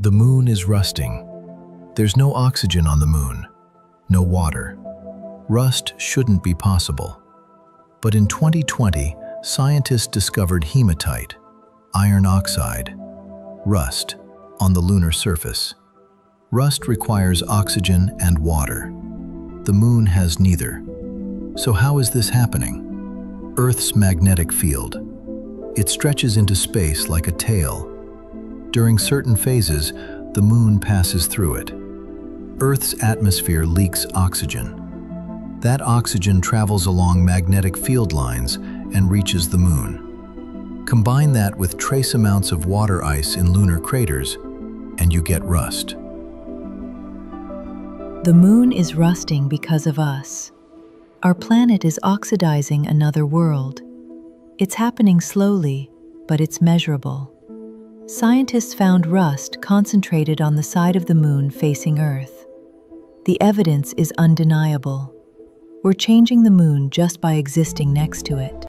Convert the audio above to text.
The moon is rusting. There's no oxygen on the moon, no water. Rust shouldn't be possible. But in 2020, scientists discovered hematite, iron oxide, rust, on the lunar surface. Rust requires oxygen and water. The moon has neither. So how is this happening? Earth's magnetic field. It stretches into space like a tail. During certain phases, the moon passes through it. Earth's atmosphere leaks oxygen. That oxygen travels along magnetic field lines and reaches the moon. Combine that with trace amounts of water ice in lunar craters, and you get rust. The moon is rusting because of us. Our planet is oxidizing another world. It's happening slowly, but it's measurable. Scientists found rust concentrated on the side of the moon facing Earth. The evidence is undeniable. We're changing the moon just by existing next to it.